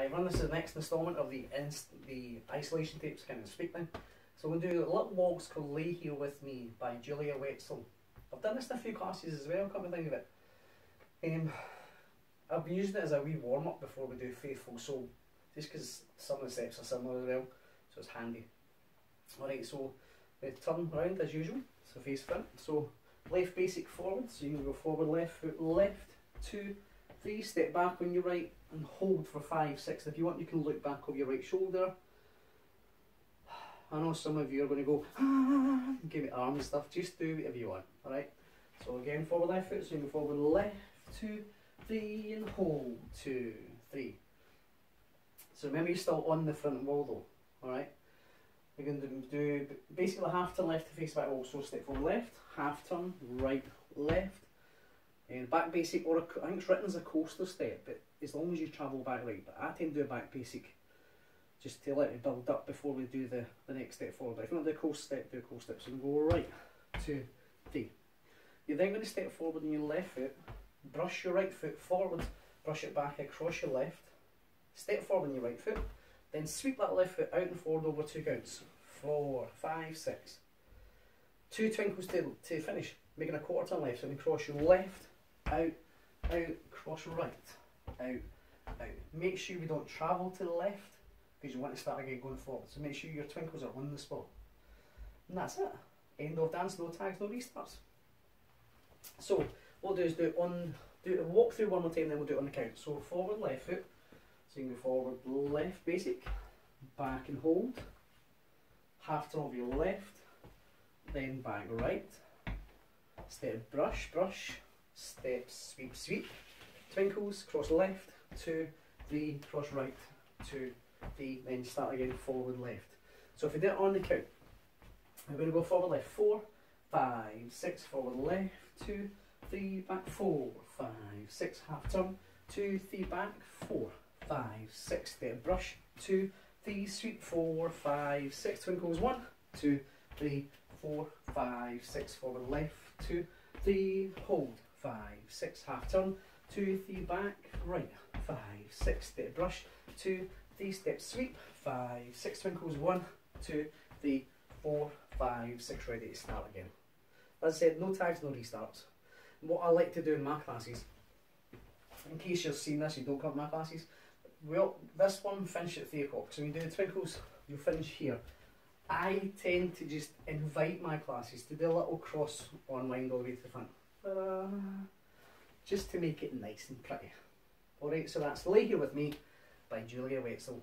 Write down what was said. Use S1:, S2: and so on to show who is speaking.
S1: Hi everyone, this is the next instalment of the the isolation tapes kind of speak thing. So to do Little Waltz called Lay Here With Me by Julia Wetzel. I've done this in a few classes as well, come to think of it. Um, I've been using it as a wee warm up before we do Faithful Soul, just because some of the steps are similar as well, so it's handy. Alright, so we turn round as usual, so face front. So left basic forward, so you can go forward, left foot left, two, three, step back on your right and hold for five, six. If you want, you can look back over your right shoulder. I know some of you are going to go, ah, give it arm and stuff. Just do whatever you want, alright? So again, forward left foot, go forward left, two, three, and hold, two, three. So remember you're still on the front wall though, alright? We're going to do basically half turn left to face back, also step forward left, half turn, right, left, and back basic, or a, I think it's written as a coaster step, but as long as you travel back right. But I tend to do a back basic just to let it build up before we do the, the next step forward. If you want to do a coast step, do a coast step. So go right, two, three. You're then going to step forward on your left foot, brush your right foot forward, brush it back across your left, step forward on your right foot, then sweep that left foot out and forward over two counts. Four, five, six. Two twinkles to, to finish, making a quarter turn left, so you cross your left, out, out, cross right, out, out. Make sure we don't travel to the left, because you want to start again going forward. So make sure your twinkles are on the spot. And that's it. End of dance, no tags, no restarts. So what we'll do is do it on do it walk through one more time, then we'll do it on the count. So forward left foot. So you can go forward left basic, back and hold, half turn of your left, then back right, step brush, brush, step sweep, sweep, twinkles, cross left, two, three, cross right, two, three, then start again forward left. So if we do it on the count, we're going to go forward left, four, five, six, forward left, two, three, back, four, five, six, half turn, two, three, back, four, five, six, there, brush, two, three, sweep, four, five, six, twinkles, one, two, three, four, five, six, forward left, two, three, hold, five, six, half turn, two, three, back, right, five, six, step brush, two, three, step sweep, five, six, twinkles, one, two, three, four, five, six, ready to start again. As I said, no tags, no restarts. What I like to do in my classes, in case you've seen this, you don't come to my classes, well, this one finish at 3 o'clock, so when you do the twinkles, you finish here. I tend to just invite my classes to do a little cross unwind all the way to the front. Uh, just to make it nice and pretty. Alright, so that's Lay Here With Me by Julia Wetzel.